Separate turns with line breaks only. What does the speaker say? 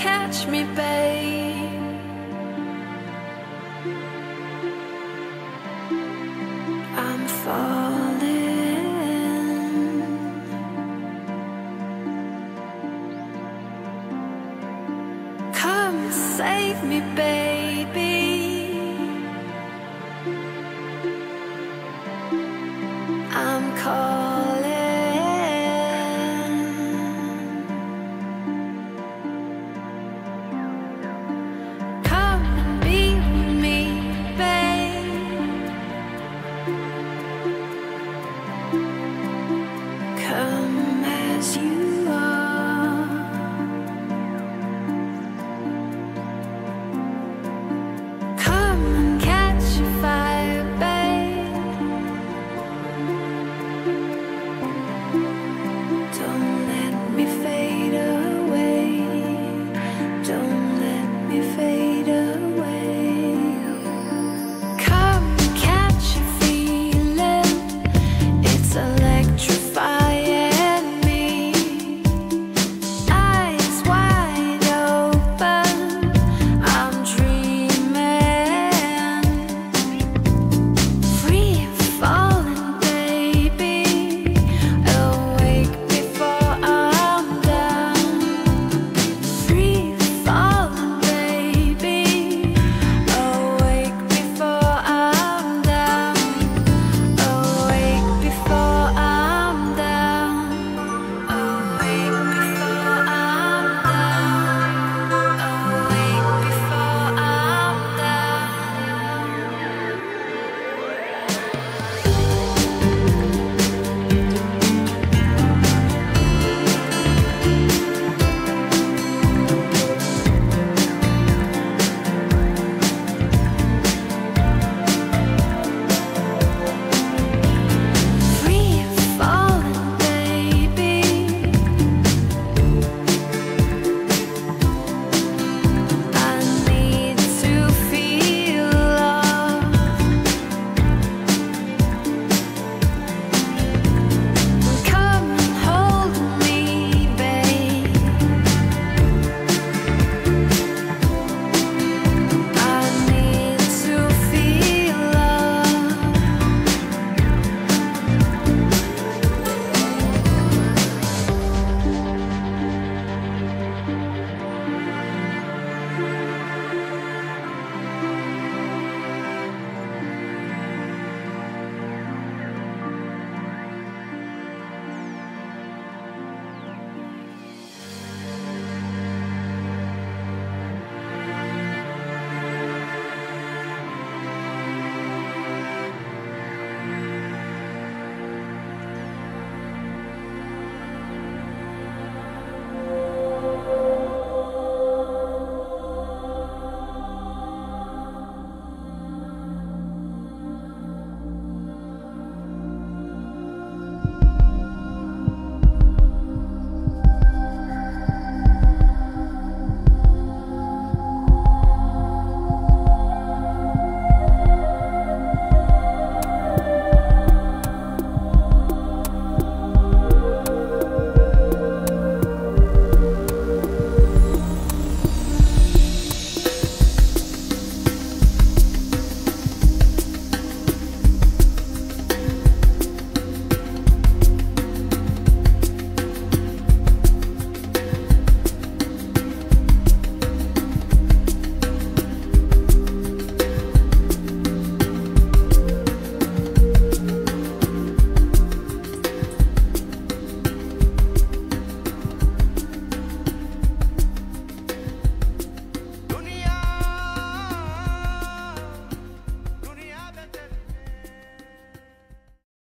catch me, babe. I'm falling. Come save me, baby. I'm calling.